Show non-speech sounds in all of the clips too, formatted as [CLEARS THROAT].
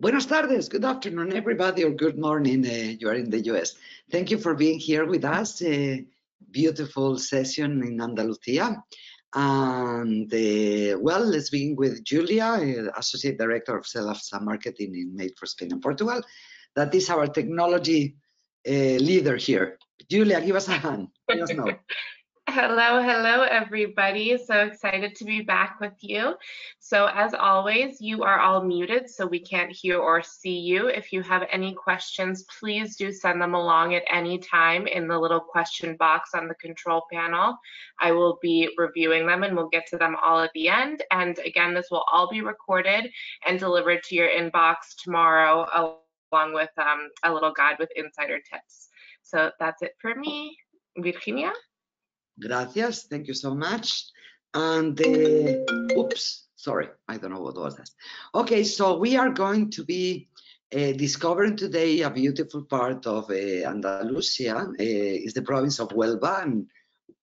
Buenas tardes, good afternoon, everybody, or good morning. Uh, you are in the US. Thank you for being here with us. A beautiful session in Andalusia. And uh, well, let's begin with Julia, uh, Associate Director of Sales and Marketing in Made for Spain and Portugal. That is our technology uh, leader here. Julia, give us a hand. Let us know. [LAUGHS] Hello, hello, everybody. So excited to be back with you. So as always, you are all muted, so we can't hear or see you. If you have any questions, please do send them along at any time in the little question box on the control panel. I will be reviewing them and we'll get to them all at the end. And again, this will all be recorded and delivered to your inbox tomorrow along with um, a little guide with insider tips. So that's it for me. Virginia? Gracias. Thank you so much. And uh, oops, sorry, I don't know what was that. Okay, so we are going to be uh, discovering today a beautiful part of uh, Andalusia. Uh, is the province of Huelva and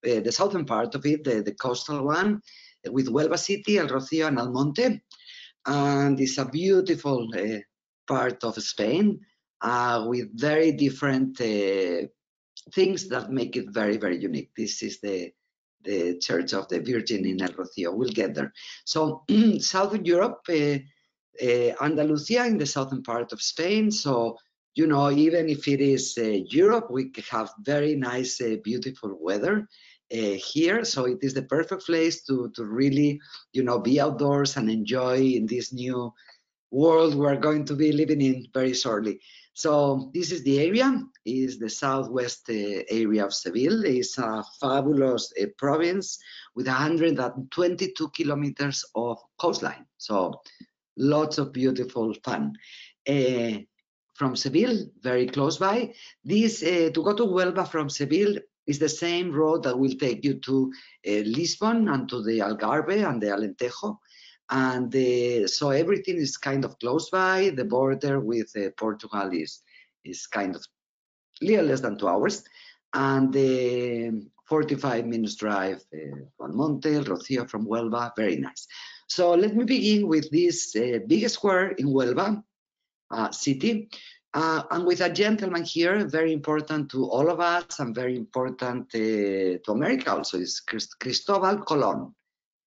uh, the southern part of it, the, the coastal one, with Huelva City, El Rocío, and Almonte. And it's a beautiful uh, part of Spain with very different things that make it very, very unique. This is the the Church of the Virgin in El Rocío. We'll get there. So [CLEARS THROAT] Southern Europe, uh, uh, Andalusia in the southern part of Spain. So, you know, even if it is uh, Europe, we have very nice, beautiful weather here. So it is the perfect place to, to really, you know, be outdoors and enjoy in this new world we're going to be living in very shortly. So this is the area, is the southwest uh, area of Seville. It's a fabulous uh, province with 122 kilometers of coastline. So lots of beautiful fun. Uh, from Seville, very close by. This to go to Huelva from Seville is the same road that will take you to Lisbon and to the Algarve and the Alentejo and uh, so everything is kind of close by. The border with uh, Portugal is is kind of little less than two hours, and uh, 45 minutes drive uh, Monte, Rocío from Huelva, very nice. So let me begin with this uh, big square in Huelva uh, city. Uh, and with a gentleman here, very important to all of us and very important uh, to America also, is Cristobal Colon.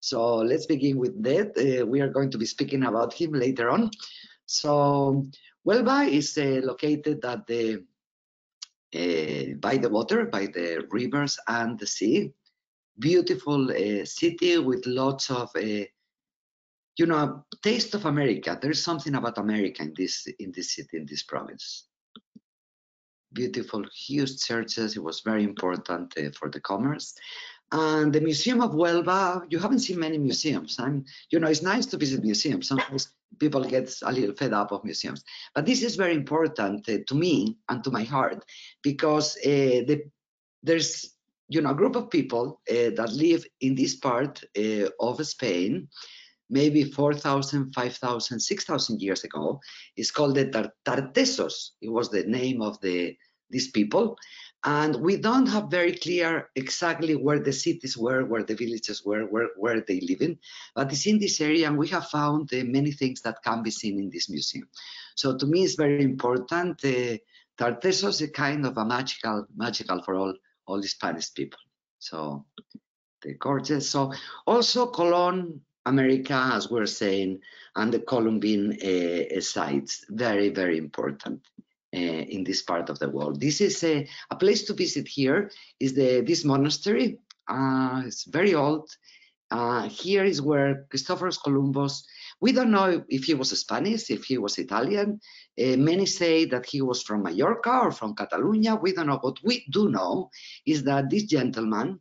So let's begin with that. Uh, we are going to be speaking about him later on. So Huelva is uh, located at the uh, by the water, by the rivers and the sea. Beautiful uh, city with lots of, uh, you know, taste of America. There is something about America in this in this city, in this province. Beautiful, huge churches. It was very important uh, for the commerce. And the Museum of Huelva, you haven't seen many museums. And, you know, it's nice to visit museums. Sometimes people get a little fed up of museums. But this is very important uh, to me and to my heart because uh, the, there's, you know, a group of people uh, that live in this part uh, of Spain, maybe 4,000, 5,000, 6,000 years ago. It's called the Tartesos. It was the name of the these people and we don't have very clear exactly where the cities were, where the villages were, where, where they live in, but it's in this area and we have found uh, many things that can be seen in this museum. So to me, it's very important. Uh, Tartesos is kind of a magical, magical for all, all Spanish people. So the gorgeous. So also Colon, America, as we're saying, and the Columbian uh, sites, very, very important. Uh, in this part of the world. This is a, a place to visit here is the this monastery. Uh, it's very old. Uh, here is where Christopher Columbus, we don't know if he was Spanish, if he was Italian. Uh, many say that he was from Mallorca or from Catalonia. We don't know. What we do know is that this gentleman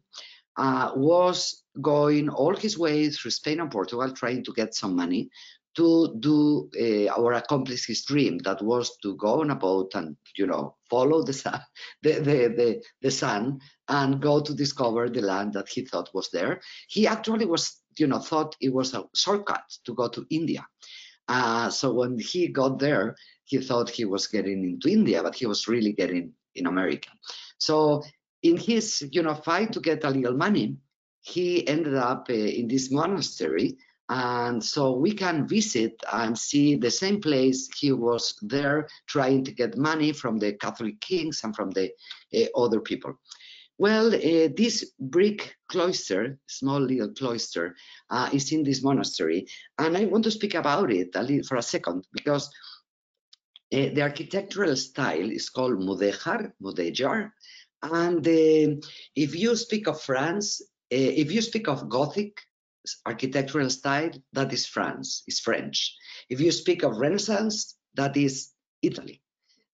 uh, was going all his way through Spain and Portugal trying to get some money to do uh, his dream that was to go on a boat and you know follow the sun [LAUGHS] the, the, the, the sun and go to discover the land that he thought was there. He actually was you know thought it was a shortcut to go to india. Uh, so when he got there he thought he was getting into india but he was really getting in america. So in his you know fight to get a little money he ended up uh, in this monastery And so we can visit and see the same place he was there trying to get money from the Catholic kings and from the uh, other people. Well, uh, this brick cloister, small little cloister, uh, is in this monastery. And I want to speak about it a little, for a second because uh, the architectural style is called Mudéjar, Mudéjar. And if you speak of France, if you speak of Gothic architectural style, that is France, is French. If you speak of Renaissance, that is Italy.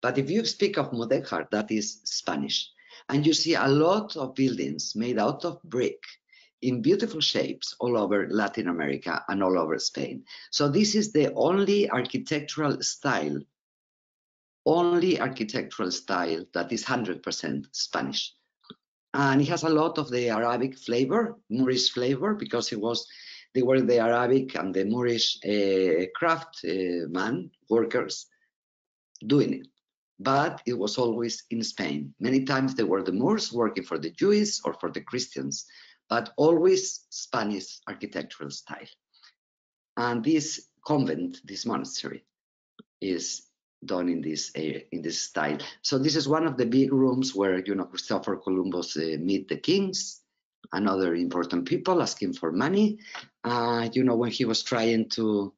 But if you speak of Mudéjar, that is Spanish. And you see a lot of buildings made out of brick in beautiful shapes all over Latin America and all over Spain. So this is the only architectural style, only architectural style that is 100% Spanish. And it has a lot of the Arabic flavor, Moorish flavor, because it was they were the Arabic and the Moorish uh, craft uh, man workers doing it but it was always in Spain. Many times they were the Moors working for the Jews or for the Christians, but always Spanish architectural style. And this convent, this monastery, is done in this uh, in this style. So this is one of the big rooms where you know Christopher Columbus uh, meet the kings and other important people asking for money. Uh, you know when he was trying to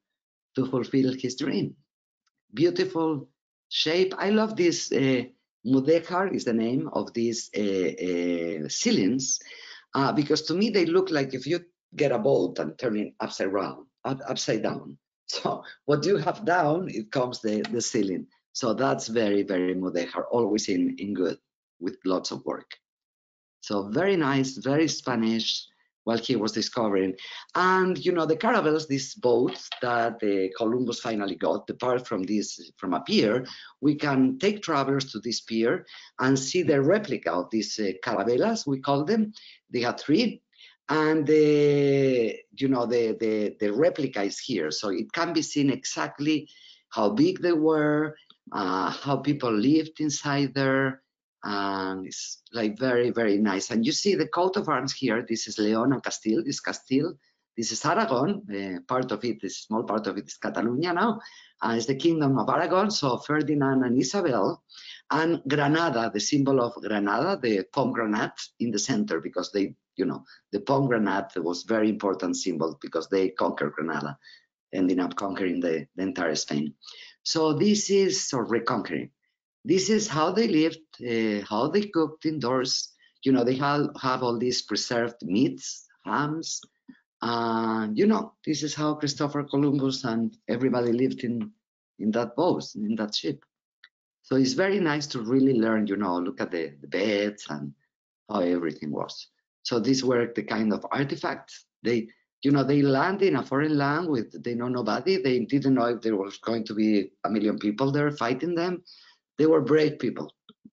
to fulfill his dream. Beautiful shape. I love this. Uh, Mudéjar is the name of these ceilings uh, because to me they look like if you get a boat and turn it upside down, up, upside down. [LAUGHS] So what you have down, it comes the, the ceiling. So that's very, very Mudéjar, always in, in good with lots of work. So very nice, very Spanish, while he was discovering. And you know, the caravels, these boats that uh, Columbus finally got, depart from this from a pier, we can take travelers to this pier and see the replica of these uh, caravelas, we call them. They had three. And the you know the, the the replica is here, so it can be seen exactly how big they were, uh, how people lived inside there, and it's like very very nice. And you see the coat of arms here. This is leon and castile this castile this is aragon. Uh, part of it this small part of it is catalonia now. And it's the kingdom of aragon. So ferdinand and isabel and granada the symbol of granada the pomegranate in the center because they you know the pomegranate was very important symbol because they conquered granada ending up conquering the, the entire spain so this is or reconquering this is how they lived, uh, how they cooked indoors. You know, they have, have all these preserved meats, hams. And, you know, this is how Christopher Columbus and everybody lived in, in that boat, in that ship. So it's very nice to really learn, you know, look at the, the beds and how everything was. So these were the kind of artifacts. They, you know, they land in a foreign land with they know nobody. They didn't know if there was going to be a million people there fighting them. They were brave people,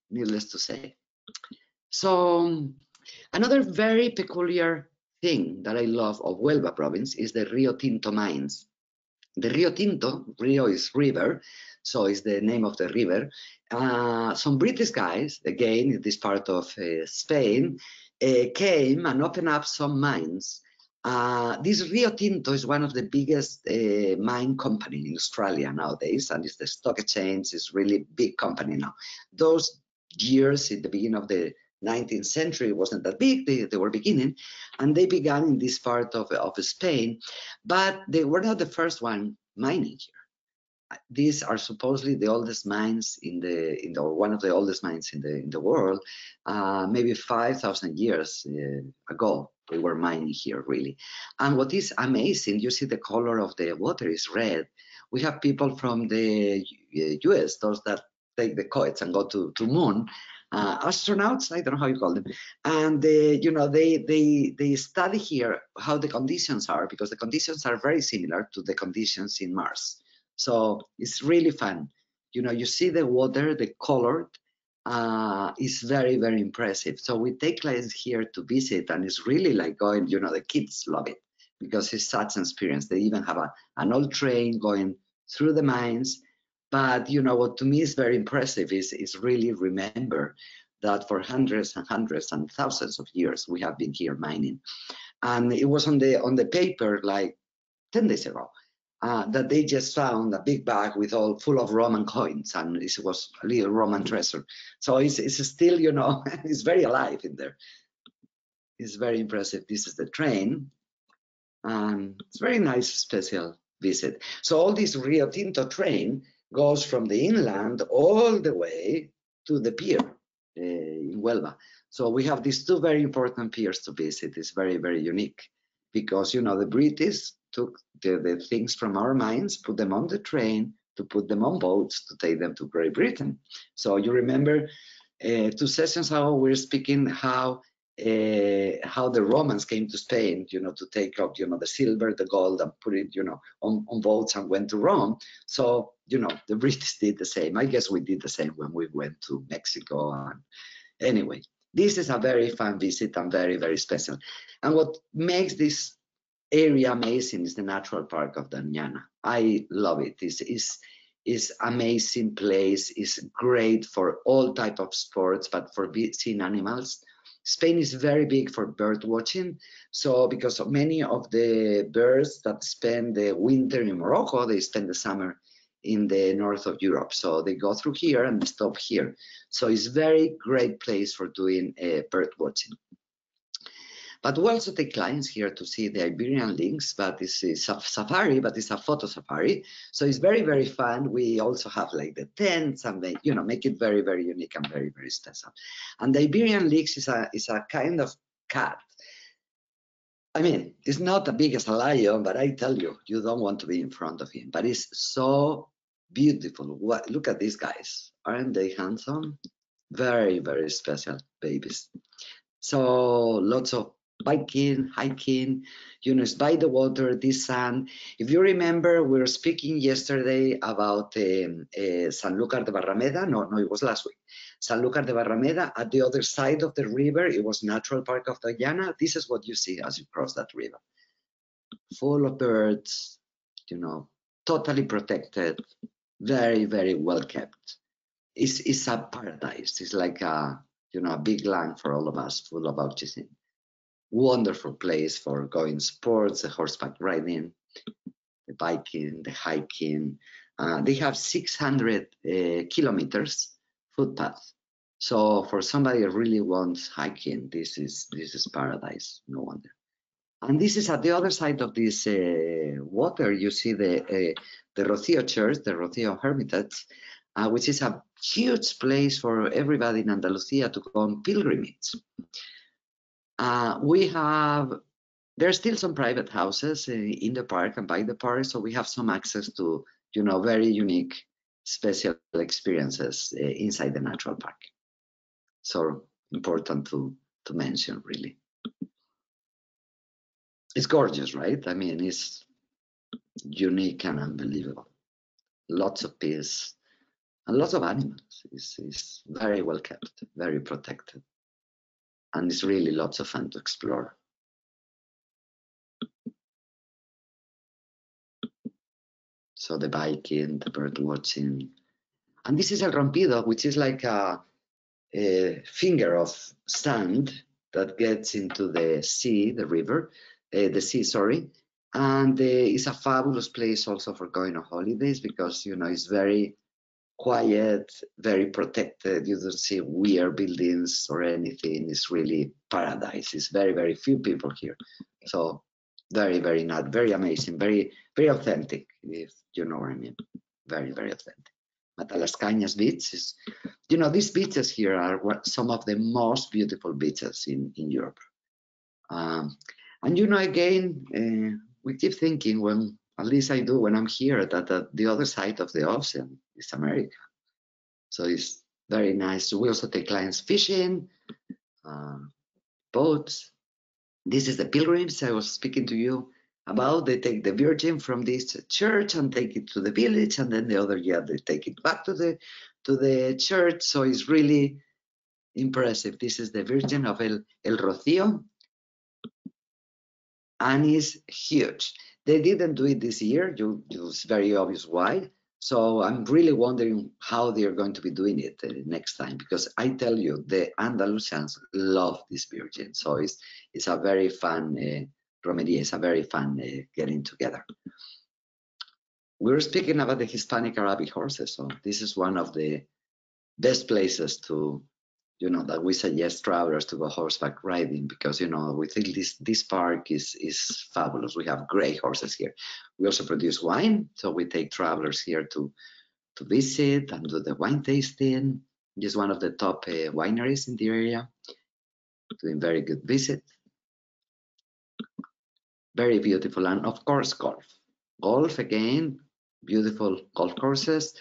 needless to say. So um, another very peculiar thing that I love of Huelva province is the Rio Tinto mines. The Rio Tinto, Rio is river, so it's the name of the river. Uh, some British guys, again in this part of uh, Spain, uh, came and opened up some mines uh, this Rio Tinto is one of the biggest uh, mine company in Australia nowadays, and it's the stock exchange. It's really big company now. Those years in the beginning of the 19th century wasn't that big. They, they were beginning, and they began in this part of, of Spain, but they were not the first one mining here. These are supposedly the oldest mines in the in the one of the oldest mines in the in the world, uh, maybe 5,000 years uh, ago we were mining here really. And what is amazing, you see the color of the water is red. We have people from the US, those that take the coets and go to, to moon, uh, astronauts, I don't know how you call them. And, you know, they, they, they study here how the conditions are because the conditions are very similar to the conditions in Mars. So it's really fun. You know, you see the water, the colored, uh, is very, very impressive. So we take clients here to visit, and it's really like going, you know, the kids love it because it's such an experience. They even have a, an old train going through the mines. But, you know, what to me is very impressive is, is really remember that for hundreds and hundreds and thousands of years we have been here mining. And it was on the on the paper like 10 days ago, uh, that they just found a big bag with all full of Roman coins, and it was a little Roman treasure. So it's, it's still, you know, [LAUGHS] it's very alive in there. It's very impressive. This is the train, and it's very nice, special visit. So all this Rio Tinto train goes from the inland all the way to the pier uh, in Huelva. So we have these two very important piers to visit. It's very, very unique because, you know, the British took the, the things from our mines, put them on the train to put them on boats to take them to Great Britain. So you remember uh, two sessions ago, we were speaking how uh, how the Romans came to Spain, you know, to take out, you know, the silver, the gold, and put it, you know, on, on boats and went to Rome. So, you know, the British did the same. I guess we did the same when we went to Mexico. And anyway, this is a very fun visit and very, very special. And what makes this area amazing is the natural park of Doñana. I love it. It's, it's, it's amazing place. It's great for all type of sports, but for seeing animals Spain is very big for bird watching. So because many of the birds that spend the winter in Morocco, they spend the summer in the north of Europe. So they go through here and stop here. So it's very great place for doing uh, bird watching. But we also take clients here to see the Iberian lynx, but it's a safari, but it's a photo safari. So it's very, very fun. We also have like the tents and they, you know, make it very, very unique and very, very special. And the Iberian lynx is a, is a kind of cat. I mean, it's not as big as a lion, but I tell you, you don't want to be in front of him. But it's so beautiful. What, look at these guys. Aren't they handsome? Very, very special babies. So lots of biking, hiking, you know, it's by the water, this sun. If you remember, we were speaking yesterday about um, uh, Sanlúcar de Barrameda. No, no, it was last week. Sanlúcar de Barrameda. At the other side of the river, it was Natural Park of Doñana. This is what you see as you cross that river. Full of birds, you know, totally protected, very, very well kept. It's, it's a paradise. It's like a, you know, a big land for all of us, full of oxygen wonderful place for going sports, the horseback riding, the biking, the hiking. Uh, they have 600 uh, kilometers footpath. So for somebody who really wants hiking, this is this is paradise, no wonder. And this is at the other side of this uh, water. You see the uh, the Rocio Church, the Rocio Hermitage, uh, which is a huge place for everybody in Andalusia to go on pilgrimage. Uh, we have, there are still some private houses in the park and by the park, so we have some access to, you know, very unique, special experiences uh, inside the natural park. So important to, to mention, really. It's gorgeous, right? I mean, it's unique and unbelievable. Lots of peace and lots of animals. It's, it's very well kept, very protected and it's really lots of fun to explore. So the biking, the bird watching, and this is El Rompido, which is like a, a finger of sand that gets into the sea, the river, uh, the sea, sorry, and uh, it's a fabulous place also for going on holidays because you know it's very quiet, very protected. You don't see weird buildings or anything. It's really paradise. It's very, very few people here. So very, very not very amazing, very, very authentic, if you know what I mean. Very, very authentic. Matalascañas beach is, you know, these beaches here are some of the most beautiful beaches in, in Europe. Um, and you know, again, uh, we keep thinking when at least I do when I'm here, that, that the other side of the ocean is America. So it's very nice. We also take clients fishing, uh, boats. This is the pilgrims I was speaking to you about. They take the Virgin from this church and take it to the village, and then the other year they take it back to the to the church. So it's really impressive. This is the Virgin of El, El Rocío, and it's huge. They didn't do it this year. You, it's very obvious why. So I'm really wondering how they are going to be doing it uh, next time because I tell you the Andalusians love this virgin. So it's it's a very fun uh, Romería is a very fun uh, getting together. We were speaking about the Hispanic Arabic horses, so this is one of the best places to, you know, that we suggest travelers to go horseback riding because, you know, we think this this park is is fabulous. We have great horses here. We also produce wine, so we take travelers here to to visit and do the wine tasting. Just one of the top uh, wineries in the area, doing very good visit. Very beautiful, and of course, golf. Golf again, beautiful golf courses,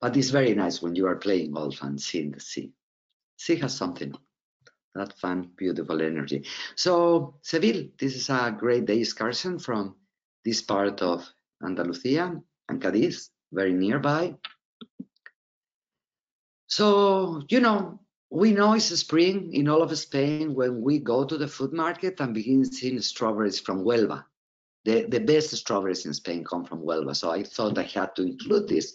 but it's very nice when you are playing golf and seeing the sea. Sea has something, that fun, beautiful energy. So Seville, this is a great day excursion from this part of Andalusia and Cadiz, very nearby. So, you know, we know it's spring in all of Spain when we go to the food market and begin seeing strawberries from Huelva. The, the best strawberries in Spain come from Huelva. So I thought I had to include this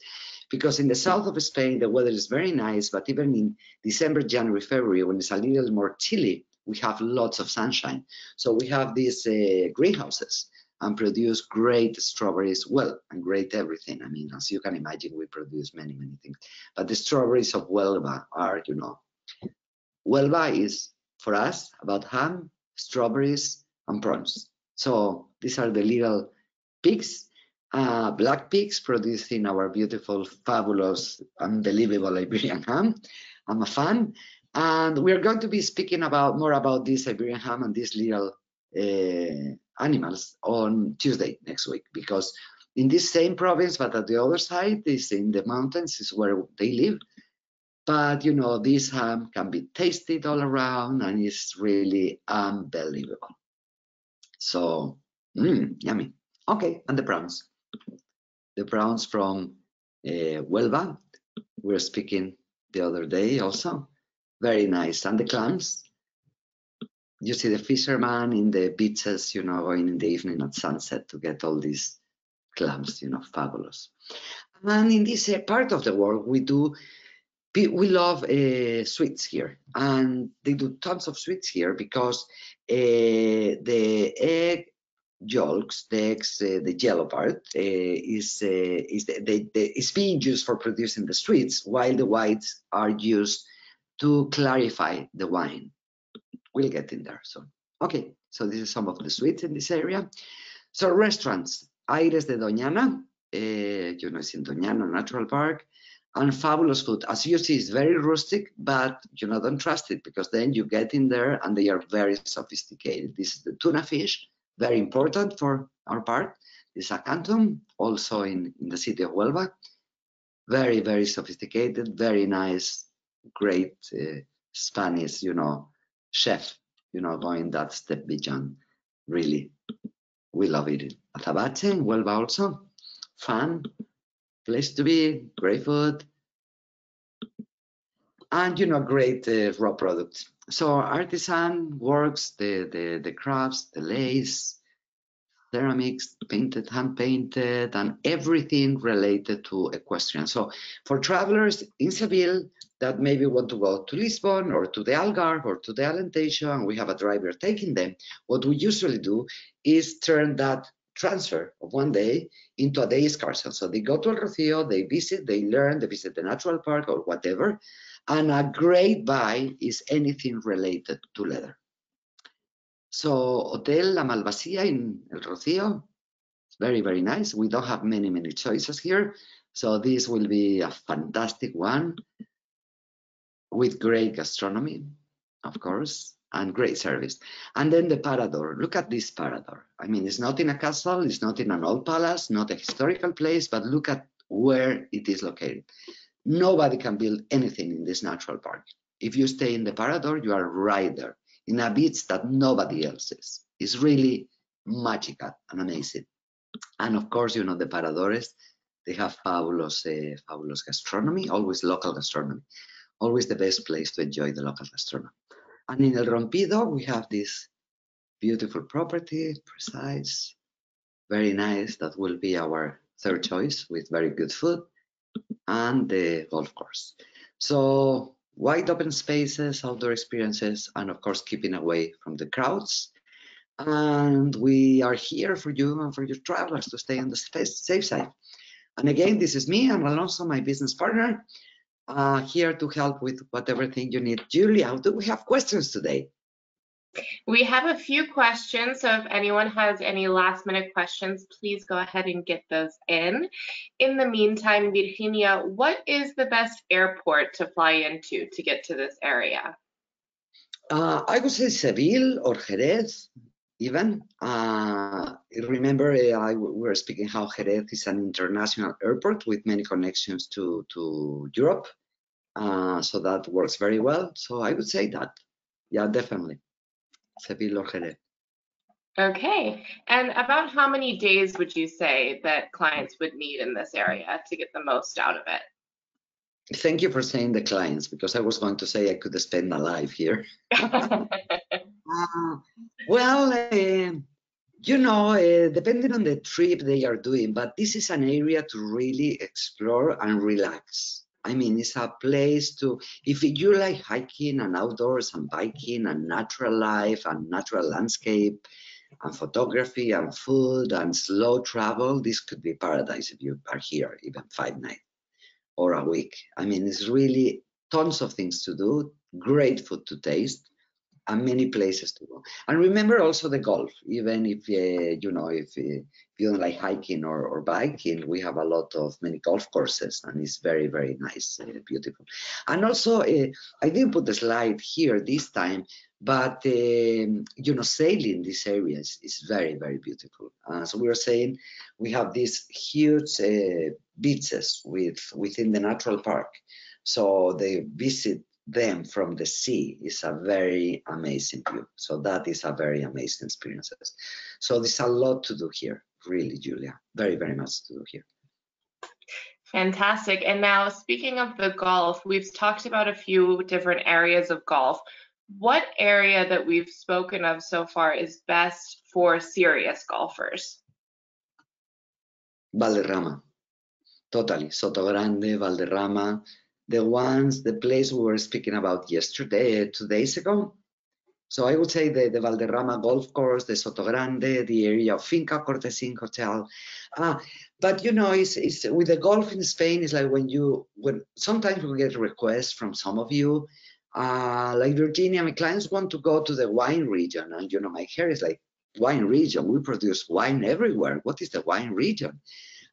because in the south of Spain, the weather is very nice, but even in December, January, February, when it's a little more chilly, we have lots of sunshine. So we have these uh, greenhouses and produce great strawberries, well, and great everything. I mean, as you can imagine, we produce many, many things. But the strawberries of Huelva are, you know, Huelva is for us about ham, strawberries, and prawns. So these are the little pigs, uh, black pigs producing our beautiful, fabulous, unbelievable Iberian ham. I'm a fan. And we're going to be speaking about more about this Iberian ham and these little uh, animals on Tuesday next week, because in this same province, but at the other side is in the mountains, is where they live. But you know, this ham can be tasted all around and it's really unbelievable. So, mm, yummy. Okay, and the prawns. The prawns from uh, Huelva. We were speaking the other day also. Very nice. And the clams. You see the fisherman in the beaches, you know, going in the evening at sunset to get all these clams, you know, fabulous. And in this uh, part of the world, we do we love uh, sweets here and they do tons of sweets here because uh, the egg the eggs uh, the yellow part uh, is uh, is the, the, the, is being used for producing the sweets while the whites are used to clarify the wine we'll get in there soon okay so this is some of the sweets in this area so restaurants aires de doñana uh, you know it's in doñana natural park and fabulous food. As you see, it's very rustic, but you know, don't trust it because then you get in there and they are very sophisticated. This is the tuna fish, very important for our part. This acanthum, also in, in the city of Huelva. Very, very sophisticated, very nice, great uh, Spanish, you know, chef, you know, going that step beyond. Really, we love it. Azabache Huelva also, fun, place to be, great food, and you know, great uh, raw products. So artisan works, the, the, the crafts, the lace, ceramics, painted, hand painted, and everything related to equestrian. So for travelers in Seville that maybe want to go to Lisbon or to the Algarve or to the Alentejo, and we have a driver taking them, what we usually do is turn that transfer of one day into a day excursion. So they go to El Rocío, they visit, they learn, they visit the natural park or whatever. And a great buy is anything related to leather. So Hotel La Malvasía in El Rocío, very, very nice. We don't have many, many choices here. So this will be a fantastic one with great gastronomy, of course and great service. And then the Parador. Look at this Parador. I mean, it's not in a castle, it's not in an old palace, not a historical place, but look at where it is located. Nobody can build anything in this natural park. If you stay in the Parador, you are right there in a beach that nobody else is. It's really magical and amazing. And of course, you know, the Paradores, they have fabulous, uh, fabulous gastronomy, always local gastronomy, always the best place to enjoy the local gastronomy. And in El Rompido, we have this beautiful property, precise, very nice. That will be our third choice with very good food and the golf course. So wide open spaces, outdoor experiences, and of course, keeping away from the crowds. And we are here for you and for your travelers to stay on the safe side. And again, this is me, I'm Alonso, my business partner, uh, here to help with whatever thing you need. Julia, do we have questions today? We have a few questions, so if anyone has any last minute questions, please go ahead and get those in. In the meantime, Virginia, what is the best airport to fly into to get to this area? Uh, I would say Seville or Jerez, even. Uh, remember, uh, I, we were speaking how Jerez is an international airport with many connections to, to Europe. Uh, so that works very well. So I would say that. Yeah, definitely. Seville or Jerez. Okay. And about how many days would you say that clients would need in this area to get the most out of it? Thank you for saying the clients because I was going to say I could spend my life here. [LAUGHS] uh, well, uh, you know, uh, depending on the trip they are doing, but this is an area to really explore and relax. I mean, it's a place to, if you like hiking and outdoors and biking and natural life and natural landscape and photography and food and slow travel, this could be paradise if you are here even five nights or a week. I mean, it's really tons of things to do, great food to taste, and many places to go. And remember also the golf, even if, uh, you know, if, uh, you don't like hiking or, or, biking, we have a lot of many golf courses and it's very, very nice, uh, beautiful. And also, uh, I didn't put the slide here this time, but, um, you know, sailing these areas is very, very beautiful. So we were saying we have these huge uh, beaches with within the natural park. So they visit them from the sea is a very amazing view. So that is a very amazing experience. So there's a lot to do here, really, Julia. Very, very much to do here. Fantastic. And now speaking of the golf, we've talked about a few different areas of golf. What area that we've spoken of so far is best for serious golfers? Valderrama. Totally. Sotogrande, Valderrama, the ones, the place we were speaking about yesterday, two days ago. So I would say the, the Valderrama golf course, the Sotogrande, the area of Finca Cortesin Hotel. Uh, but you know, it's, it's with the golf in Spain, it's like when you, when sometimes we get requests from some of you, uh, like Virginia, my clients want to go to the wine region. And you know, my hair is like, wine region, we produce wine everywhere. What is the wine region?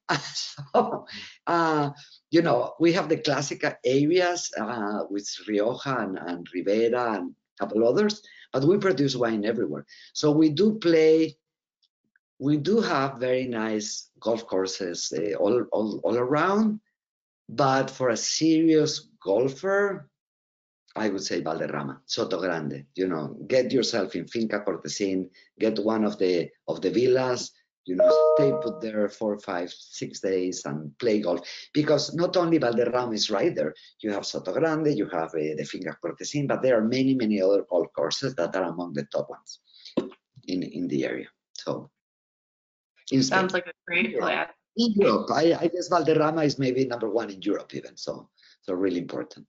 [LAUGHS] so, uh, you know, we have the classic areas uh, with Rioja and, and Ribera and a couple others, but we produce wine everywhere. So we do play, we do have very nice golf courses uh, all, all, all around, but for a serious golfer, I would say Valderrama, Soto Grande. You know, get yourself in Finca Cortesin, get one of the of the villas, you know, stay put there four, five, six days and play golf. Because not only Valderrama is right there, you have Soto Grande, you have uh, the Finca Cortesin, but there are many, many other golf courses that are among the top ones in, in the area. So, sounds like a great plan. In Europe, I, I guess Valderrama is maybe number one in Europe even, so so really important.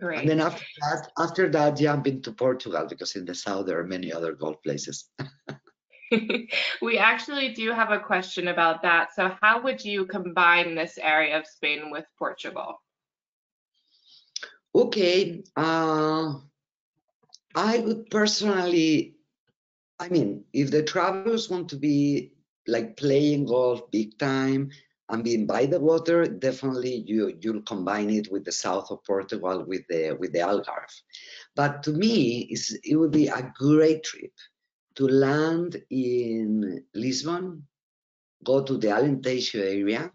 Great. And then after that, after that, jump into Portugal because in the south there are many other golf places. [LAUGHS] [LAUGHS] we actually do have a question about that. So how would you combine this area of Spain with Portugal? Okay, uh, I would personally, I mean, if the travelers want to be like playing golf big time and being by the water, definitely you you'll combine it with the south of Portugal with the with the Algarve. But to me, it would be a great trip to land in Lisbon, go to the Alentejo area,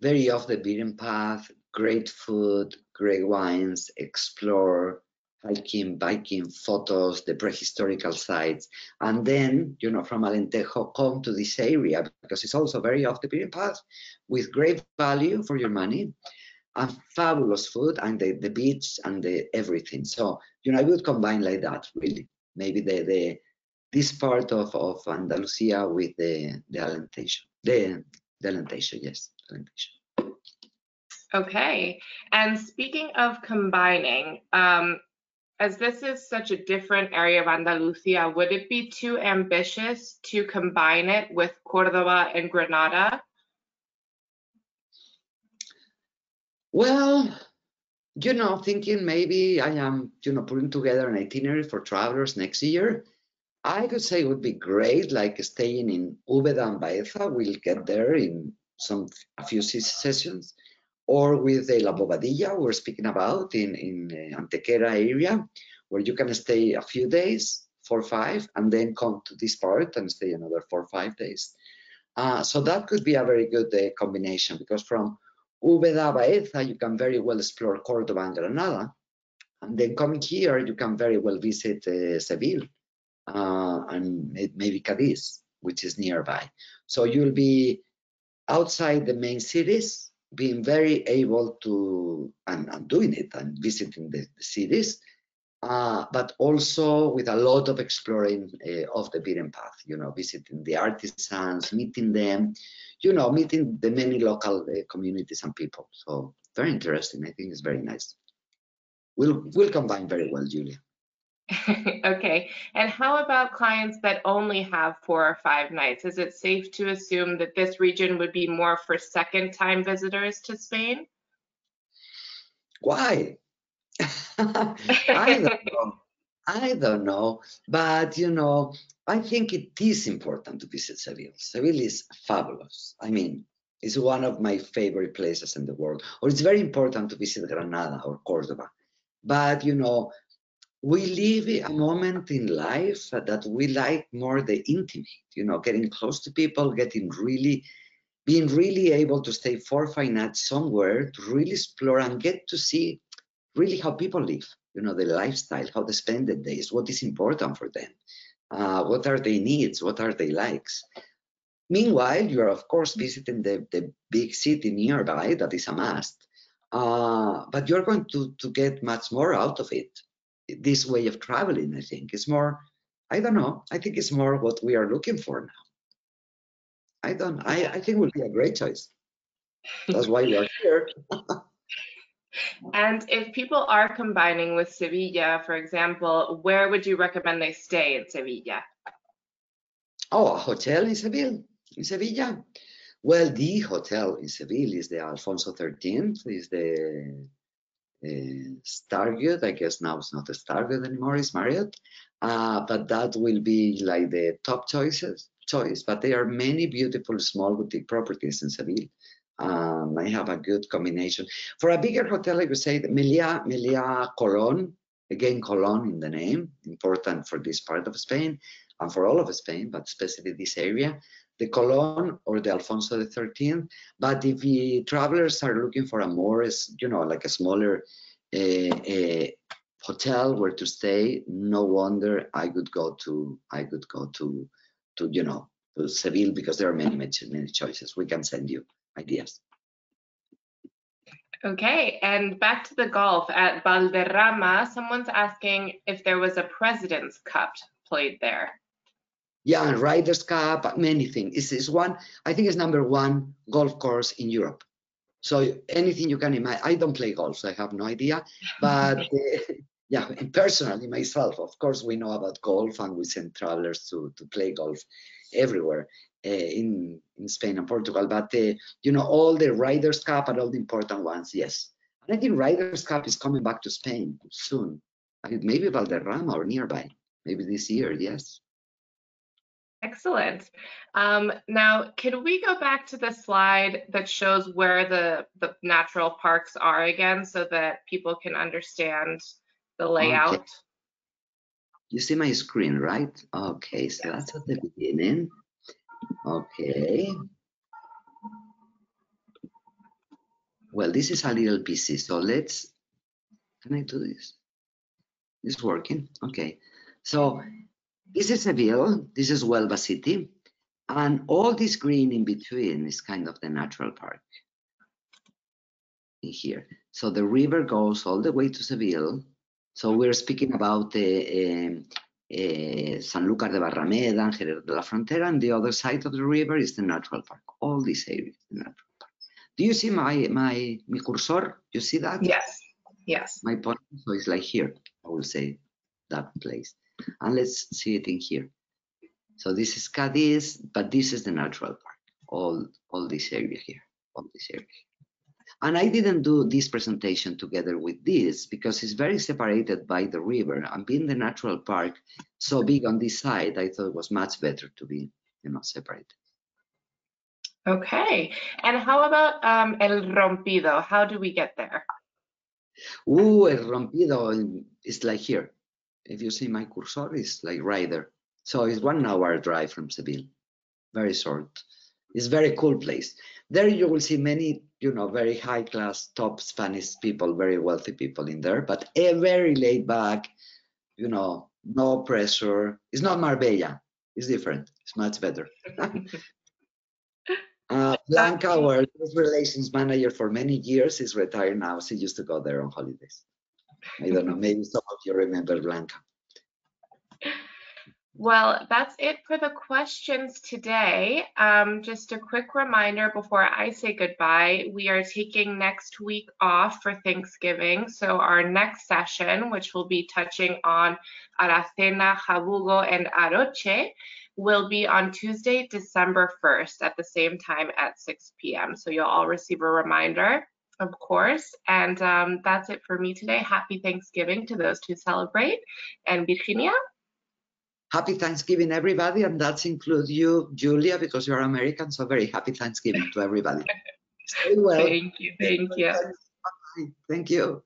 very off the beaten path, great food, great wines, explore, hiking, biking, photos, the prehistorical sites, and then, you know, from Alentejo, come to this area because it's also very off the beaten path with great value for your money and fabulous food and the, the beach and the everything. So, you know, I would combine like that, really. Maybe the, the this part of, of Andalusia with the, the Alentejo, the, the yes, Alentejo. Okay, and speaking of combining, um, as this is such a different area of Andalusia, would it be too ambitious to combine it with Cordoba and Granada? Well, you know, thinking maybe I am, you know, putting together an itinerary for travelers next year. I could say it would be great, like staying in Úbeda and Baeza. We'll get there in some a few sessions, or with the La Bobadilla we're speaking about in in uh, Antequera area, where you can stay a few days, four or five, and then come to this part and stay another four or five days. Uh, so that could be a very good uh, combination because from Úbeda, Baeza, you can very well explore Cordoba and Granada. And then coming here, you can very well visit uh, Seville uh, and maybe Cadiz, which is nearby. So you'll be outside the main cities, being very able to, and, doing it and visiting the, the cities, uh, but also with a lot of exploring uh, of the beaten path, you know, visiting the artisans, meeting them, you know, meeting the many local uh, communities and people. So very interesting. I think it's very nice. We'll, we'll combine very well, Julia. [LAUGHS] okay. And how about clients that only have four or five nights? Is it safe to assume that this region would be more for second time visitors to Spain? Why? [LAUGHS] I don't [LAUGHS] know. I don't know. But, you know, I think it is important to visit Seville. Seville is fabulous. I mean, it's one of my favorite places in the world. Or it's very important to visit Granada or Cordoba. But, you know, we live a moment in life that we like more the intimate, you know, getting close to people, getting really, being really able to stay four five nights somewhere to really explore and get to see really how people live, you know, the lifestyle, how they spend the days, what is important for them, uh, what are their needs, what are their likes. Meanwhile, you are of course visiting the, the big city nearby, that is a must, uh, but you're going to, to get much more out of it. This way of traveling, I think, is more, I don't know, I think it's more what we are looking for now. I don't, I, I think would be a great choice. That's why we are here. And if people are combining with Sevilla, for example, where would you recommend they stay in Sevilla? Oh, a hotel in Seville, in Sevilla. Well, the hotel in Seville is the Alfonso 13th, is the uh, Starwood. I guess now it's not a Starwood anymore, it's Marriott. Uh, but that will be like the top choices choice. But there are many beautiful small boutique properties in Seville um, I have a good combination. For a bigger hotel, I would say Meliá, Meliá Colón, again Colón in the name, important for this part of Spain and for all of Spain, but especially this area. The Colón or the Alfonso XIII. But if the travelers are looking for a more, you know, like a smaller uh, hotel where to stay, no wonder I would go to, I would go to, to you know, to Seville because there are many, many, many choices. We can send you ideas. Okay, and back to the golf at Valderrama, someone's asking if there was a President's Cup played there. Yeah, and Ryder's Cup, many things. It's, it's one, I think it's number one golf course in Europe. So anything you can imagine. I don't play golf, so I have no idea. [LAUGHS] But uh, yeah, [LAUGHS] personally myself, of course, we know about golf and we send travelers to, to play golf everywhere. Eh, in, in Spain and Portugal, but uh, you know all the Ryder's Cup and all the important ones, yes. And I think Ryder's Cup is coming back to Spain soon. Maybe Valderrama or nearby, maybe this year, yes. Excellent. Um, now, can we go back to the slide that shows where the, the natural parks are again so that people can understand the layout? Okay. You see my screen, right? Okay, so yes. that's at the beginning. Okay. Well, this is a little busy, so let's, can I do this? It's working, okay. So this is Seville, this is Huelva City, and all this green in between is kind of the natural park in here. So the river goes all the way to Seville. So we're speaking about uh, uh, Sanlúcar de Barrameda and Jerez de la Frontera, and the other side of the river is the natural park. All this area is the natural park. Do you see my my, my cursor? You see that? Yes. Yes. My point, so it's like here. I will say that place. And let's see it in here. So this is Cadiz, but this is the natural park, all, all this area here, all this area. And I didn't do this presentation together with this because it's very separated by the river and being the natural park so big on this side, I thought it was much better to be, you know, separated. Okay. And how about um, El Rompido? How do we get there? Ooh, El Rompido is like here. If you see my cursor, it's like right there. So it's one hour drive from Seville. Very short. It's very cool place. There you will see many, you know, very high class, top Spanish people, very wealthy people in there, but a very laid back, you know, no pressure. It's not Marbella. It's different. It's much better. [LAUGHS] uh, Blanca, our relations manager for many years, is retired now. She used to go there on holidays. I don't know. Maybe some of you remember Blanca. Well, that's it for the questions today. Um, just a quick reminder before I say goodbye, we are taking next week off for Thanksgiving. So our next session, which will be touching on Aracena, Jabugo, and Aroche, will be on Tuesday, December 1st at the same time at 6 p.m. So you'll all receive a reminder, of course. And um, that's it for me today. Happy Thanksgiving to those who celebrate. And Virginia? Happy Thanksgiving, everybody, and that includes you, Julia, because you're American. So very happy Thanksgiving to everybody. [LAUGHS] Stay well. Thank you. Thank you. Thank you.